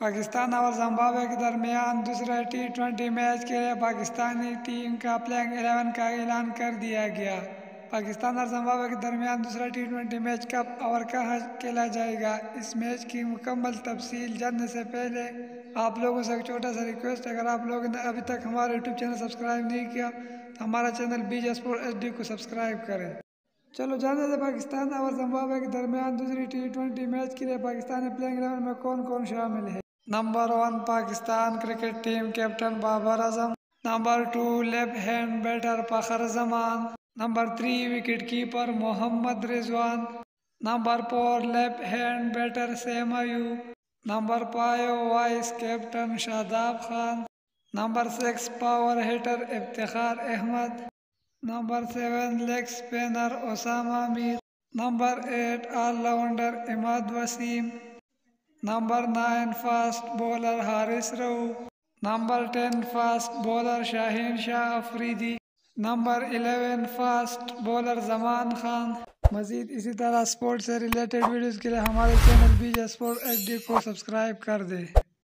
पाकिस्तान और जम्बावे के दरमियान दूसरे टी ट्वेंटी मैच के लिए पाकिस्तानी टीम का प्लेइंग एलेवन का ऐलान कर दिया गया। पाकिस्तान और जम्बावे के दरमियान दूसरा टी ट्वेंटी मैच कब और कहाँ खेला जाएगा? इस मैच की मुकम्मल तफसील जानने से पहले आप लोगों से एक छोटा सा रिक्वेस्ट अगर आप लोगों ने अभी तक हमारा यूट्यूब चैनल सब्सक्राइब नहीं किया तो हमारा चैनल बीज स्पोर्ट एच को सब्सक्राइब करें। चलो जानते थे पाकिस्तान और जम्बावे के दरमियान दूसरी टी ट्वेंटी मैच के लिए पाकिस्तानी प्लेइंग इलेवन में कौन कौन शामिल है? Number one Pakistan cricket team captain Babar Azam number two left hand batter Fakhar Zaman number three wicket keeper Mohammad Rizwan number four left hand batter Saim Ayub number five vice captain Shadab Khan number six power hitter Iftikhar Ahmed number seven leg spinner Usama Mir number eight all rounder Imad Wasim number nine fast bowler Haris Rauf number ten fast bowler Shaheen Shah Afridi number eleven fast bowler Zaman Khan Majid इसी तरह sports से related videos के लिए हमारे channel बीज sport H को subscribe कर दें।